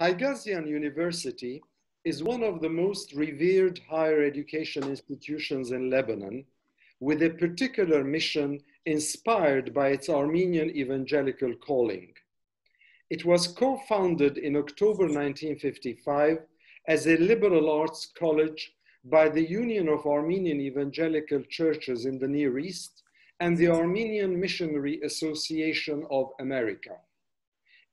Haigazian University is one of the most revered higher education institutions in Lebanon, with a particular mission inspired by its Armenian evangelical calling. It was co-founded in October 1955 as a liberal arts college by the Union of Armenian Evangelical Churches in the Near East and the Armenian Missionary Association of America.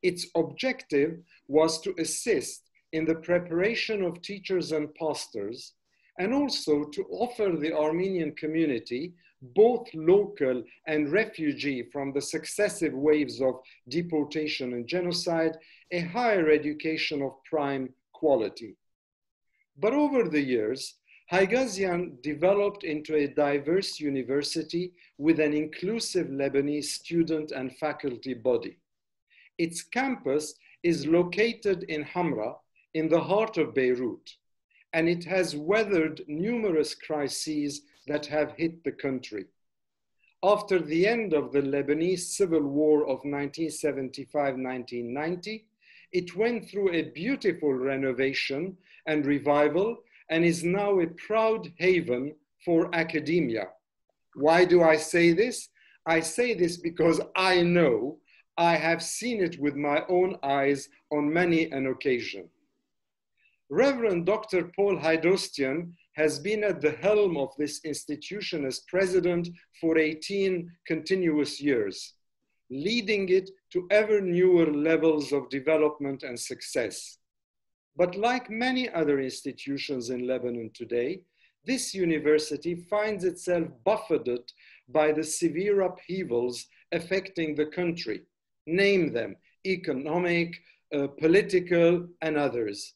Its objective was to assist in the preparation of teachers and pastors, and also to offer the Armenian community, both local and refugee from the successive waves of deportation and genocide, a higher education of prime quality. But over the years, Haigazian developed into a diverse university with an inclusive Lebanese student and faculty body. Its campus is located in Hamra, in the heart of Beirut, and it has weathered numerous crises that have hit the country. After the end of the Lebanese civil war of 1975-1990, it went through a beautiful renovation and revival and is now a proud haven for academia. Why do I say this? I say this because I know I have seen it with my own eyes on many an occasion. Reverend Dr. Paul Haidostian has been at the helm of this institution as president for 18 continuous years, leading it to ever newer levels of development and success. But like many other institutions in Lebanon today, this university finds itself buffeted by the severe upheavals affecting the country. Name them economic, uh, political, and others.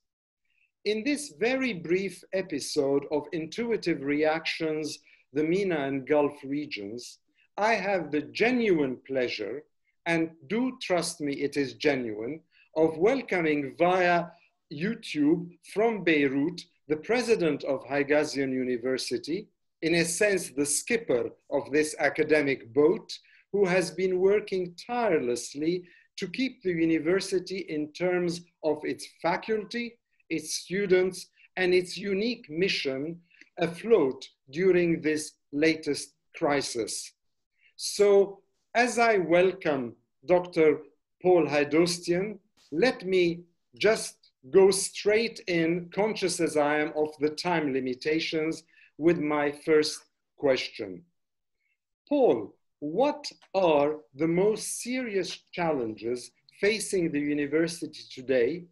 In this very brief episode of intuitive reactions, the MENA and Gulf regions, I have the genuine pleasure, and do trust me, it is genuine, of welcoming via YouTube from Beirut, the president of Haigazian University, in a sense, the skipper of this academic boat, who has been working tirelessly to keep the university in terms of its faculty, its students, and its unique mission afloat during this latest crisis. So as I welcome Dr. Paul Haidostian, let me just go straight in, conscious as I am of the time limitations, with my first question. Paul, what are the most serious challenges facing the university today,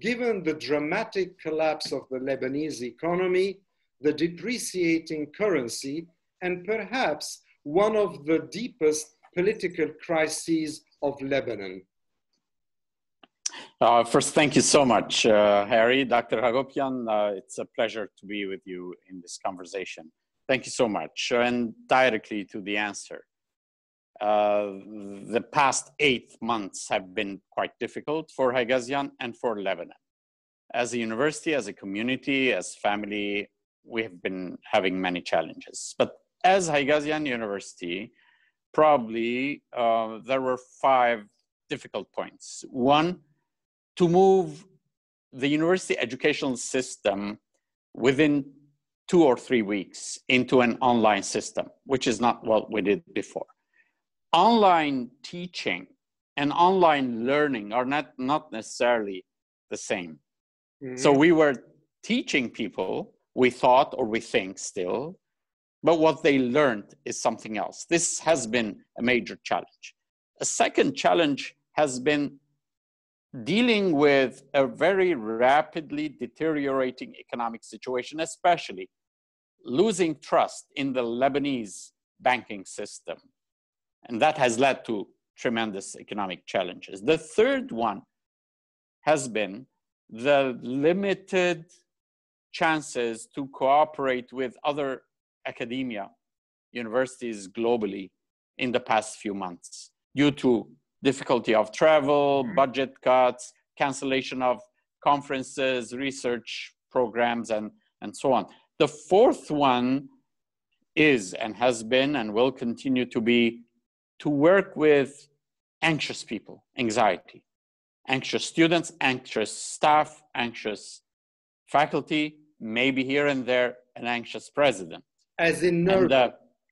given the dramatic collapse of the Lebanese economy, the depreciating currency, and perhaps one of the deepest political crises of Lebanon? Uh, first, thank you so much, uh, Harry, Dr. Hagopian. Uh, it's a pleasure to be with you in this conversation. Thank you so much. And directly to the answer. Uh, the past eight months have been quite difficult for Haigazian and for Lebanon. As a university, as a community, as family, we have been having many challenges. But as Haigazian University, probably uh, there were five difficult points. One, to move the university educational system within two or three weeks into an online system, which is not what we did before. Online teaching and online learning are not, not necessarily the same. Mm-hmm. So we were teaching people, we thought or we think still, but what they learned is something else. This has been a major challenge. A second challenge has been dealing with a very rapidly deteriorating economic situation, especially losing trust in the Lebanese banking system. And that has led to tremendous economic challenges. The third one has been the limited chances to cooperate with other academia, universities globally in the past few months due to difficulty of travel, mm-hmm. budget cuts, cancellation of conferences, research programs, and, and so on. The fourth one is and has been and will continue to be to work with anxious people, anxiety. anxious students, anxious staff, anxious faculty, maybe here and there an anxious president. As in nervous. Uh,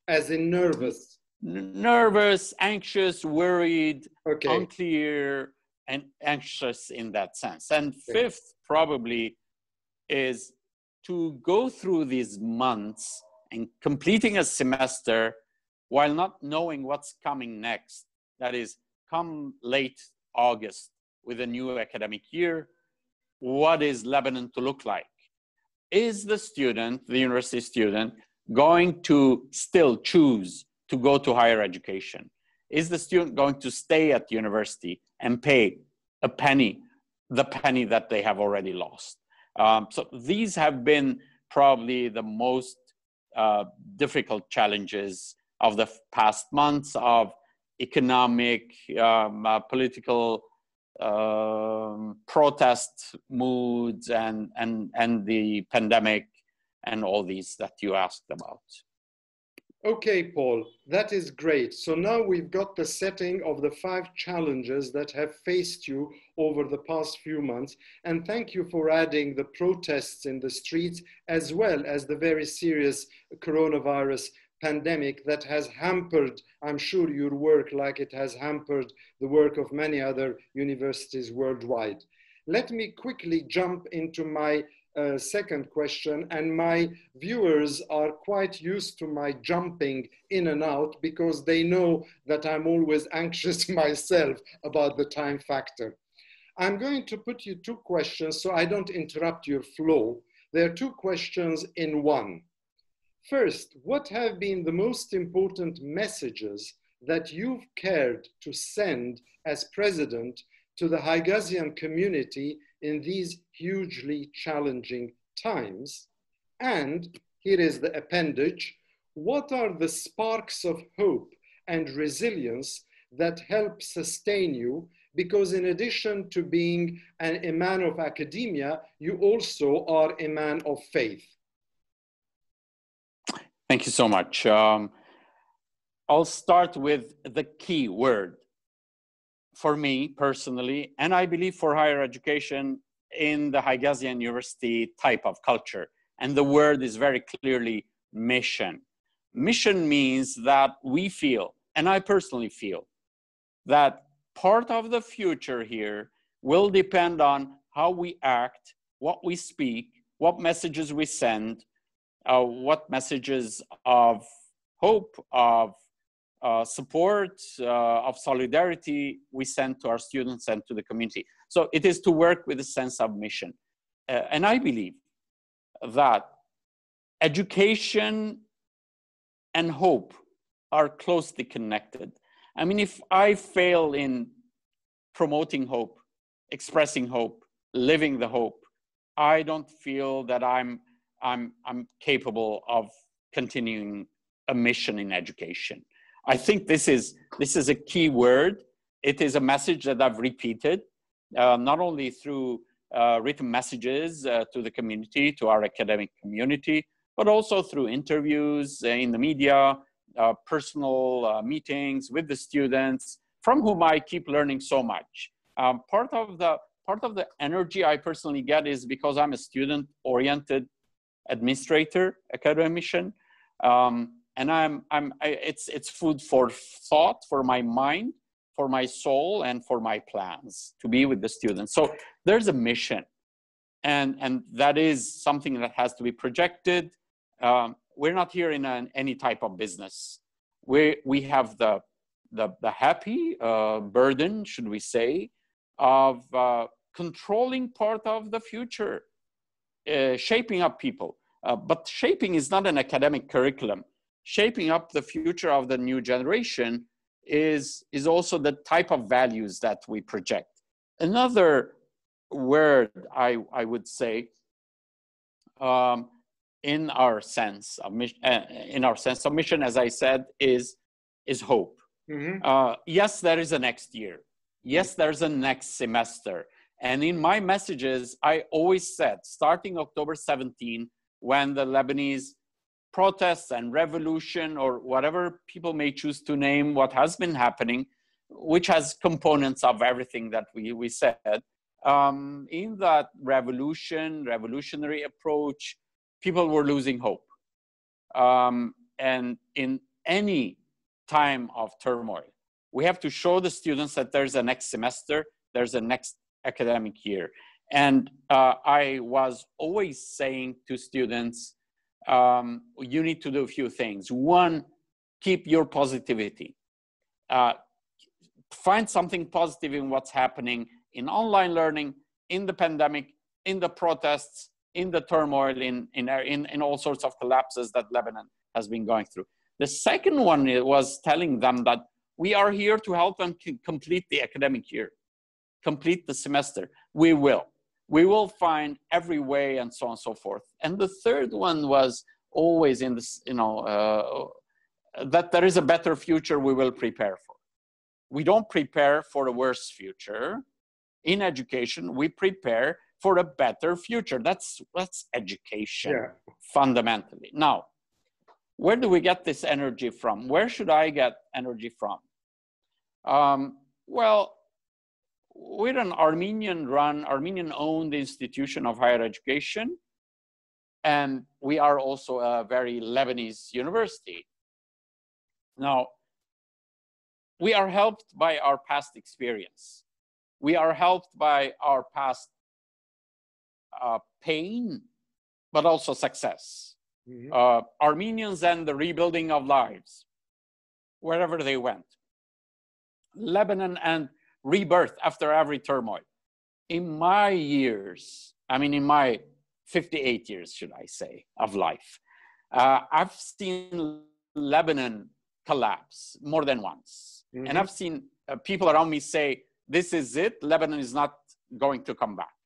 as in nervous. nervous, anxious, worried, okay. unclear, and anxious in that sense. And okay. fifth, probably, is to go through these months and completing a semester while not knowing what's coming next. That is, come late August with a new academic year, what is Lebanon to look like? Is the student, the university student, going to still choose to go to higher education? Is the student going to stay at university and pay a penny, the penny that they have already lost? Um, so these have been probably the most uh, difficult challenges of the past months of economic, um, uh, political um, protest moods and, and, and the pandemic and all these that you asked about. Okay, Paul, that is great. So now we've got the setting of the five challenges that have faced you over the past few months. And thank you for adding the protests in the streets as well as the very serious coronavirus pandemic that has hampered, I'm sure, your work like it has hampered the work of many other universities worldwide. Let me quickly jump into my uh, second question, and my viewers are quite used to my jumping in and out because they know that I'm always anxious myself about the time factor. I'm going to put you two questions so I don't interrupt your flow. There are two questions in one. First, what have been the most important messages that you've cared to send as president to the Haigazian community in these hugely challenging times? And here is the appendage what are the sparks of hope and resilience that help sustain you? Because in addition to being an, a man of academia, you also are a man of faith. Thank you so much. Um, I'll start with the key word for me personally, and I believe for higher education in the Haigazian University type of culture. And the word is very clearly mission. Mission means that we feel, and I personally feel, that part of the future here will depend on how we act, what we speak, what messages we send, uh, what messages of hope, of uh, support, uh, of solidarity we send to our students and to the community. So it is to work with a sense of mission. Uh, and I believe that education and hope are closely connected. I mean, if I fail in promoting hope, expressing hope, living the hope, I don't feel that I'm I'm, I'm capable of continuing a mission in education. I think this is, this is a key word. It is a message that I've repeated, uh, not only through uh, written messages uh, to the community, to our academic community, but also through interviews in the media, uh, personal uh, meetings with the students, from whom I keep learning so much. Um, part of the part of the energy I personally get is because I'm a student-oriented administrator, academician. Um, and I'm, I'm, I, it's, it's food for thought, for my mind, for my soul, and for my plans to be with the students. So there's a mission. And, and that is something that has to be projected. Um, we're not here in an, any type of business. We, we have the, the, the happy uh, burden, should we say, of uh, controlling part of the future shaping up people. Uh, but shaping is not an academic curriculum. Shaping up the future of the new generation is, is also the type of values that we project. Another word I, I would say um, in our sense of mission, uh, in our sense of mission, as I said, is, is hope. Mm-hmm. Uh, yes, there is a next year. Yes, there's a next semester. And in my messages, I always said, starting October 17, when the Lebanese protests and revolution, or whatever people may choose to name what has been happening, which has components of everything that we, we said. Um, in that revolution, revolutionary approach, people were losing hope. Um, and in any time of turmoil, we have to show the students that there's a next semester, there's a next academic year. And uh, I was always saying to students, um, you need to do a few things. One, keep your positivity. Uh, find something positive in what's happening in online learning, in the pandemic, in the protests, in the turmoil, in, in, in, in all sorts of collapses that Lebanon has been going through. The second one was telling them that we are here to help them complete the academic year, complete the semester. We will. We will find every way and so on and so forth. And the third one was always in this, you know, uh, that there is a better future we will prepare for. We don't prepare for a worse future. In education, we prepare for a better future. That's, that's education yeah. fundamentally. Now, where do we get this energy from? Where should I get energy from? Um, well, we're an Armenian run, Armenian owned institution of higher education. And we are also a very Lebanese university. Now, we are helped by our past experience. We are helped by our past uh, pain, but also success. Mm-hmm. Uh, Armenians and the rebuilding of lives, wherever they went. Lebanon and rebirth after every turmoil. In my years, I mean, in my 58 years, should I say, of life, uh, I've seen Lebanon collapse more than once. Mm-hmm. And I've seen uh, people around me say, this is it, Lebanon is not going to come back.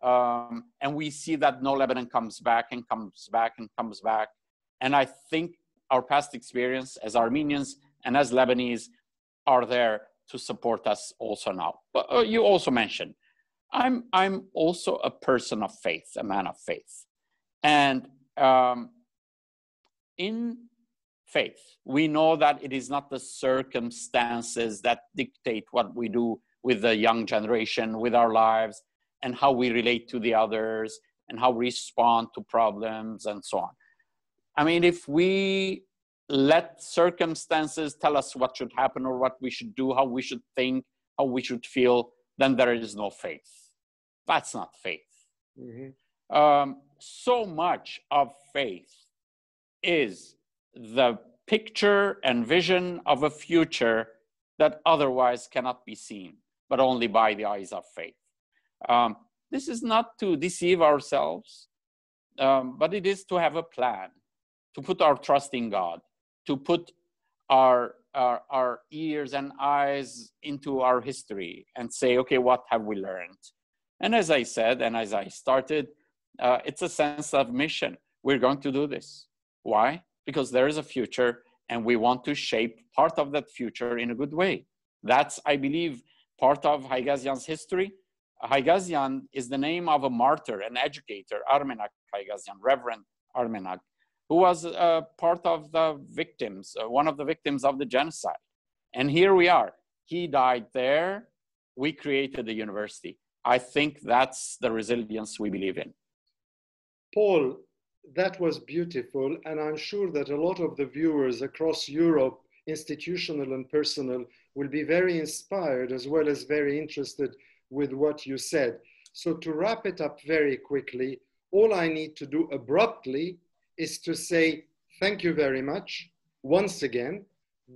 Um, and we see that no Lebanon comes back and comes back and comes back. And I think our past experience as Armenians and as Lebanese are there to support us also now. But uh, you also mentioned, I'm, I'm also a person of faith, a man of faith. And um, in faith, we know that it is not the circumstances that dictate what we do with the young generation, with our lives, and how we relate to the others, and how we respond to problems, and so on. I mean, if we let circumstances tell us what should happen or what we should do, how we should think, how we should feel, then there is no faith. That's not faith. Mm-hmm. Um, so much of faith is the picture and vision of a future that otherwise cannot be seen, but only by the eyes of faith. Um, this is not to deceive ourselves, um, but it is to have a plan, to put our trust in God, to put our, our, our ears and eyes into our history and say, okay, what have we learned? And as I said, and as I started, uh, it's a sense of mission. We're going to do this. Why? Because there is a future and we want to shape part of that future in a good way. That's, I believe, part of Haigazian's history. Haigazian is the name of a martyr, an educator, Armenak Haigazian, Reverend Armenak, who was uh, part of the victims, uh, one of the victims of the genocide. And here we are. He died there. We created the university. I think that's the resilience we believe in. Paul, that was beautiful. And I'm sure that a lot of the viewers across Europe, institutional and personal, will be very inspired as well as very interested with what you said. So, to wrap it up very quickly, all I need to do abruptly is to say thank you very much once again,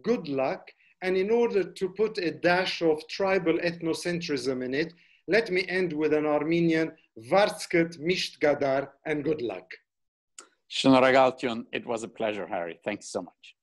good luck, and in order to put a dash of tribal ethnocentrism in it, let me end with an Armenian Varsket Misht Gadar and good luck. Shnoragaltion, it was a pleasure, Harry. Thanks so much.